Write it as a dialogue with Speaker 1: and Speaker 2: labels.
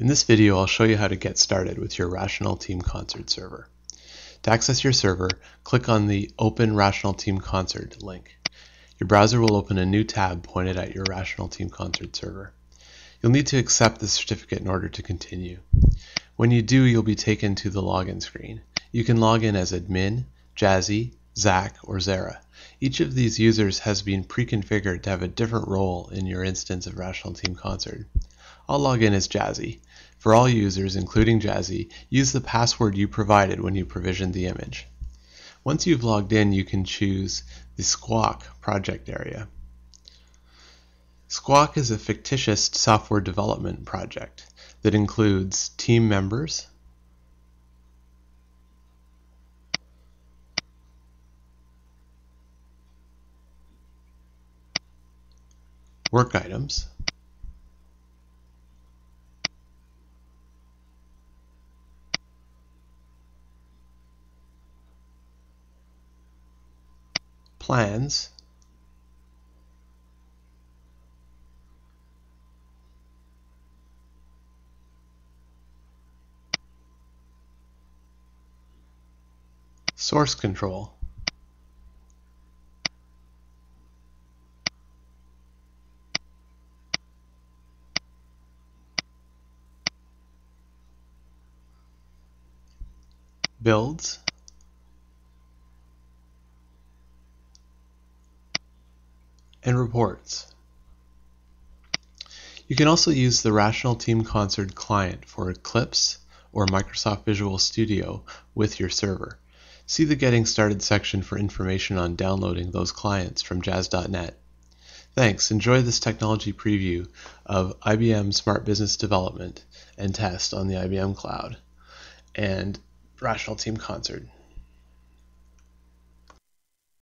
Speaker 1: In this video, I'll show you how to get started with your Rational Team Concert server. To access your server, click on the Open Rational Team Concert link. Your browser will open a new tab pointed at your Rational Team Concert server. You'll need to accept the certificate in order to continue. When you do, you'll be taken to the login screen. You can log in as admin, Jazzy, Zach, or Zara. Each of these users has been pre-configured to have a different role in your instance of Rational Team Concert. I'll log in as Jazzy. For all users, including Jazzy, use the password you provided when you provisioned the image. Once you've logged in, you can choose the Squawk project area. Squawk is a fictitious software development project that includes team members, work items, plans, source control, builds, and reports. You can also use the Rational Team Concert client for Eclipse or Microsoft Visual Studio with your server. See the Getting Started section for information on downloading those clients from jazz.net. Thanks. Enjoy this technology preview of IBM Smart Business Development and Test on the IBM Cloud and Rational Team Concert.